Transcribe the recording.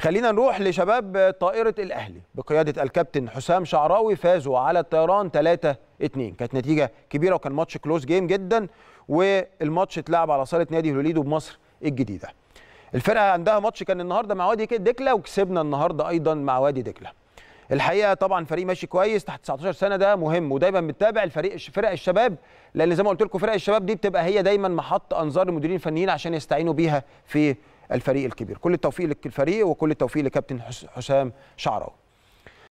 خلينا نروح لشباب طائرة الأهلي. بقيادة الكابتن حسام شعراوي فازوا على الطيران 3 2 كانت نتيجة كبيرة وكان ماتش كلوز جيم جدا والماتش اتلعب على صالة نادي هلوليدو بمصر الجديدة. الفرقة عندها ماتش كان النهارده مع وادي دجلة وكسبنا النهارده أيضا مع وادي دجلة. الحقيقة طبعا فريق ماشي كويس تحت 19 سنة ده مهم. ودايما بنتابع الفريق فرق الشباب لأن زي ما قلت لكم فرق الشباب دي بتبقى هي دايما محط أنظار المديرين الفنيين عشان يستعينوا بيها في الفريق الكبير. كل التوفيق للفريق وكل التوفيق لكابتن حسام شعراوي.